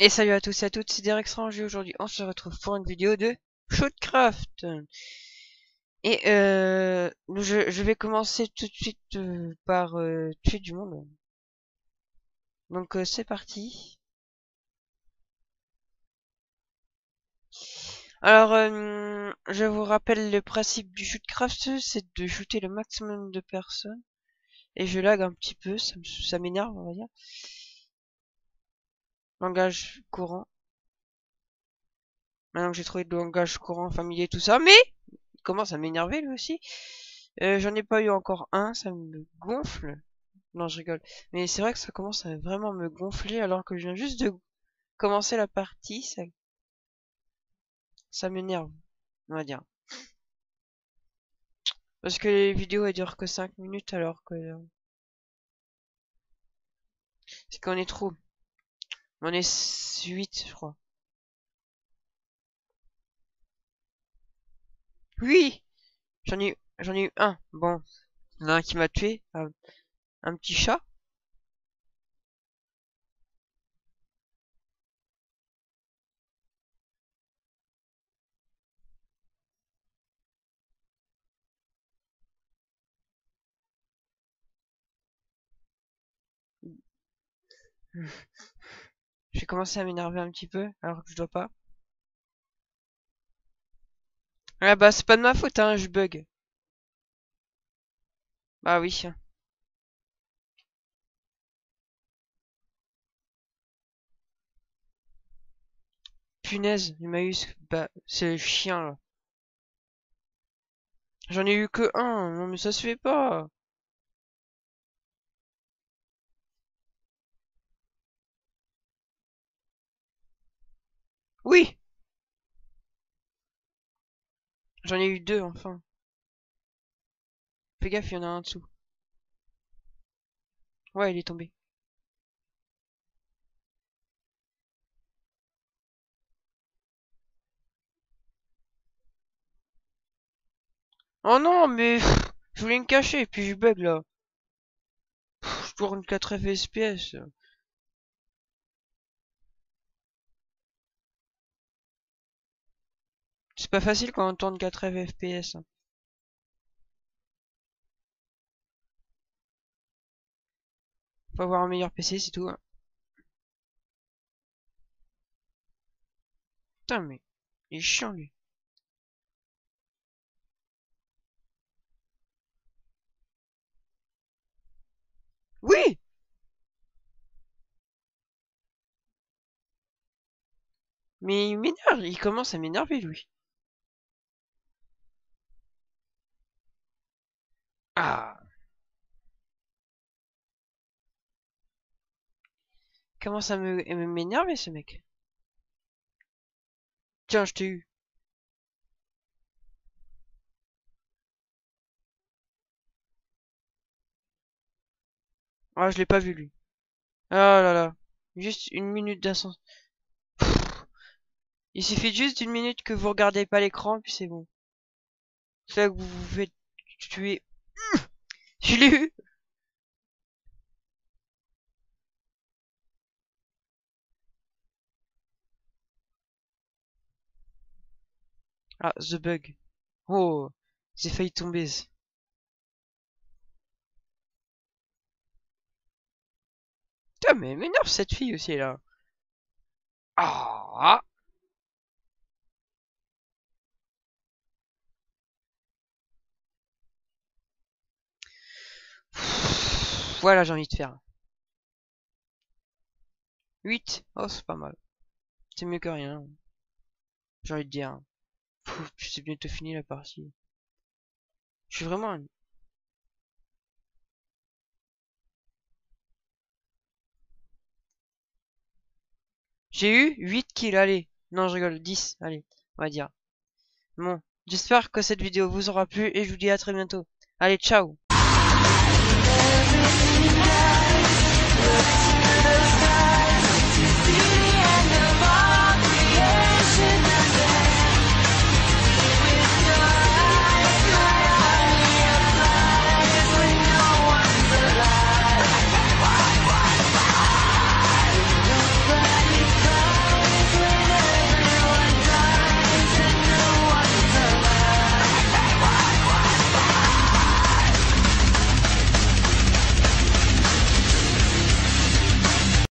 Et salut à tous et à toutes, c'est Derek Stranger. Aujourd'hui, on se retrouve pour une vidéo de Shootcraft. Et euh, je, je vais commencer tout de suite euh, par euh, tuer du monde. Donc euh, c'est parti. Alors, euh, je vous rappelle le principe du Shootcraft, c'est de shooter le maximum de personnes. Et je lag un petit peu, ça m'énerve, on va dire. Langage courant. Maintenant que j'ai trouvé le langage courant, familier, tout ça. Mais il commence à m'énerver lui aussi. Euh, J'en ai pas eu encore un, ça me gonfle. Non, je rigole. Mais c'est vrai que ça commence à vraiment me gonfler alors que je viens juste de commencer la partie. Ça, ça m'énerve, on va dire. Parce que les vidéos elles durent que 5 minutes alors que... C'est qu'on est trop. On est 8, je crois. Oui J'en ai, j'en ai eu un. Bon. Il y en a un qui m'a tué. Un, un petit chat. Commencé à m'énerver un petit peu, alors que je dois pas. Ah bah c'est pas de ma faute, hein, je bug. Bah oui. Punaise, eu... Bah, c'est le chien, là. J'en ai eu que un, non mais ça se fait pas. Oui J'en ai eu deux, enfin. Fais gaffe, il y en a un dessous. Ouais, il est tombé. Oh non, mais je voulais me cacher, puis je bug là. je tourne 4 FPS. C'est pas facile quand on tourne 4 FPS. Faut avoir un meilleur PC, c'est tout. Hein. Putain, mais il est chiant lui. Oui Mais il m'énerve, il commence à m'énerver lui. Ah Commence à me m'énerver ce mec. Tiens, je t'ai eu. Ah, je l'ai pas vu lui. Ah là là. Juste une minute d'insens. Il suffit juste d'une minute que vous regardez pas l'écran, puis c'est bon. C'est là que vous vous faites tuer. Je l'ai eu Ah, The Bug. Oh, j'ai failli tomber. Putain, mais m'énerve cette fille aussi, là. Ah Voilà, j'ai envie de faire. 8 Oh, c'est pas mal. C'est mieux que rien. J'ai envie de dire. C'est bientôt fini la partie. Je suis vraiment... J'ai eu 8 kills, allez. Non, je rigole, 10, allez, on va dire. Bon, j'espère que cette vidéo vous aura plu et je vous dis à très bientôt. Allez, ciao